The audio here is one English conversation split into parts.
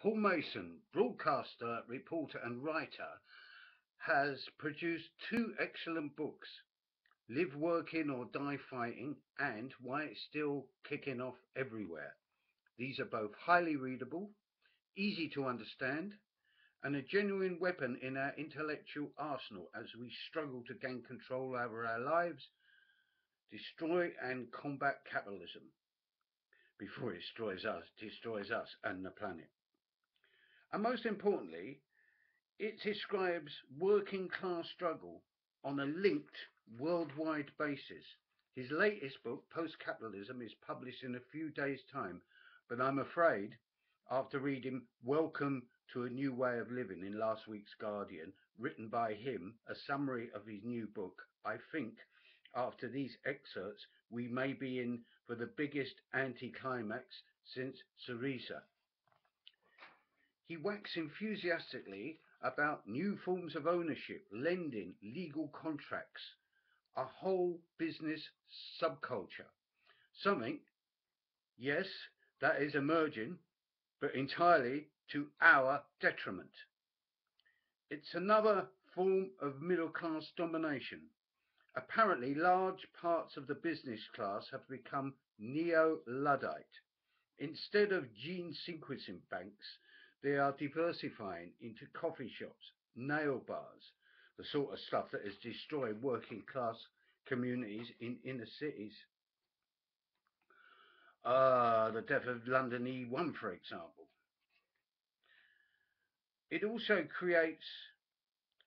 Paul Mason, broadcaster, reporter, and writer, has produced two excellent books Live Working or Die Fighting and Why It's Still Kicking Off Everywhere. These are both highly readable, easy to understand, and a genuine weapon in our intellectual arsenal as we struggle to gain control over our lives, destroy and combat capitalism before it destroys us, destroys us and the planet. And most importantly, it describes working class struggle on a linked worldwide basis. His latest book, Post Capitalism, is published in a few days' time, but I'm afraid, after reading Welcome to a New Way of Living in last week's Guardian, written by him, a summary of his new book, I think after these excerpts we may be in for the biggest anticlimax since Syriza. He waxed enthusiastically about new forms of ownership, lending, legal contracts, a whole business subculture. Something, yes, that is emerging, but entirely to our detriment. It's another form of middle class domination. Apparently, large parts of the business class have become neo Luddite. Instead of gene sequencing banks, they are diversifying into coffee shops, nail bars, the sort of stuff that has destroyed working class communities in inner cities. Uh, the death of London E1, for example. It also creates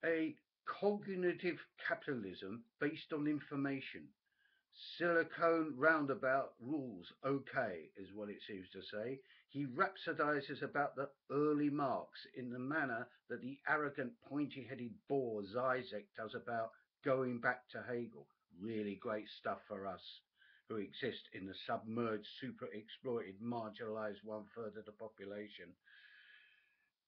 a cognitive capitalism based on information. Silicon roundabout rules okay, is what it seems to say. He rhapsodizes about the early Marx in the manner that the arrogant, pointy headed bore Zizek does about going back to Hegel. Really great stuff for us who exist in the submerged, super exploited, marginalized one third of the population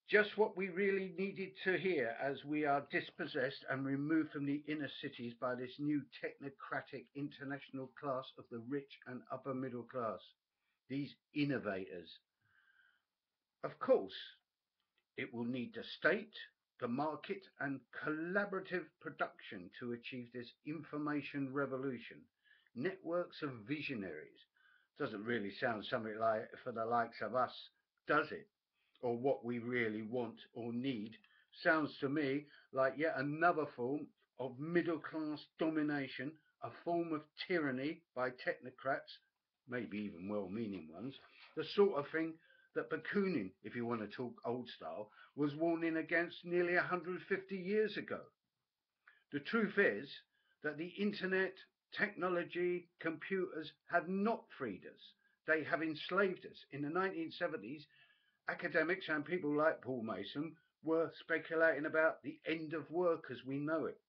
just what we really needed to hear as we are dispossessed and removed from the inner cities by this new technocratic international class of the rich and upper middle class, these innovators. Of course, it will need the state, the market, and collaborative production to achieve this information revolution. Networks of visionaries. Doesn't really sound something like for the likes of us, does it? or what we really want or need sounds to me like yet another form of middle class domination, a form of tyranny by technocrats, maybe even well meaning ones, the sort of thing that Bakunin, if you want to talk old style, was warning against nearly 150 years ago. The truth is that the internet, technology, computers have not freed us. They have enslaved us. In the 1970s, academics and people like Paul Mason were speculating about the end of work as we know it.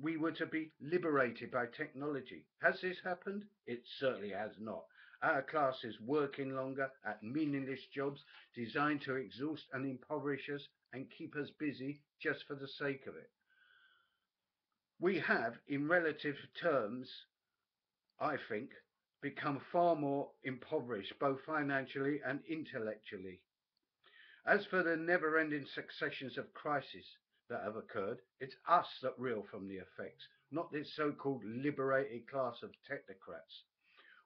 We were to be liberated by technology. Has this happened? It certainly has not. Our class is working longer at meaningless jobs designed to exhaust and impoverish us and keep us busy just for the sake of it. We have, in relative terms, I think, become far more impoverished, both financially and intellectually. As for the never ending successions of crises that have occurred, it's us that reel from the effects, not this so called liberated class of technocrats.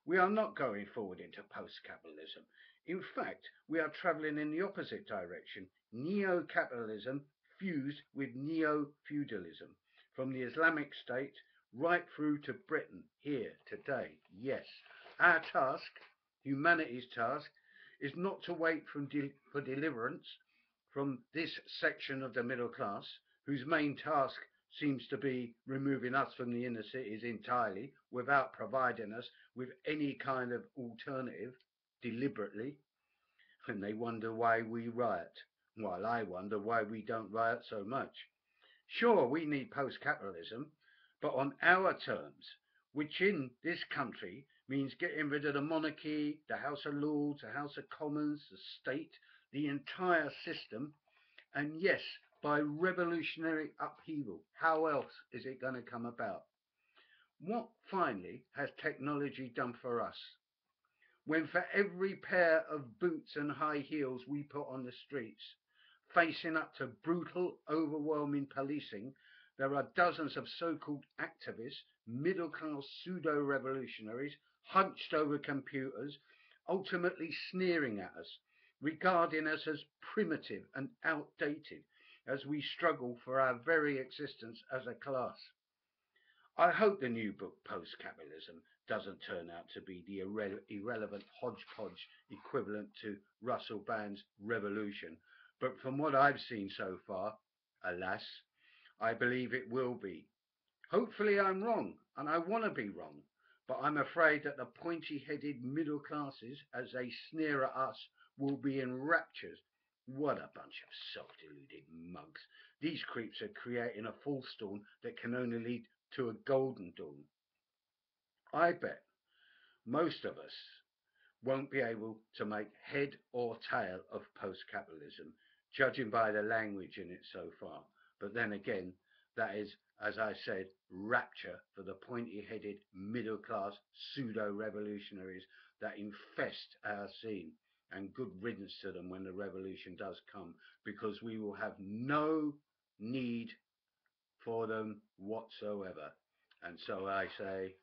We are not going forward into post capitalism. In fact, we are travelling in the opposite direction neo capitalism fused with neo feudalism, from the Islamic State right through to Britain here today. Yes, our task, humanity's task, is not to wait de for deliverance from this section of the middle class, whose main task seems to be removing us from the inner cities entirely without providing us with any kind of alternative deliberately. And they wonder why we riot, while I wonder why we don't riot so much. Sure, we need post capitalism, but on our terms, which in this country means getting rid of the monarchy, the House of Lords, the House of Commons, the state, the entire system. And yes, by revolutionary upheaval. How else is it going to come about? What finally has technology done for us? when for every pair of boots and high heels we put on the streets, facing up to brutal, overwhelming policing, there are dozens of so-called activists, middle-class pseudo-revolutionaries, hunched over computers, ultimately sneering at us, regarding us as primitive and outdated as we struggle for our very existence as a class. I hope the new book, Post Capitalism, doesn't turn out to be the irre irrelevant hodgepodge equivalent to Russell Brand's Revolution, but from what I've seen so far, alas, I believe it will be. Hopefully I'm wrong, and I want to be wrong, but I'm afraid that the pointy-headed middle classes, as they sneer at us, will be in raptures. What a bunch of self-deluded mugs. These creeps are creating a false dawn that can only lead to a golden dawn. I bet most of us won't be able to make head or tail of post-capitalism, judging by the language in it so far. But then again, that is, as I said, rapture for the pointy-headed middle-class pseudo-revolutionaries that infest our scene and good riddance to them when the revolution does come because we will have no need for them whatsoever. And so I say,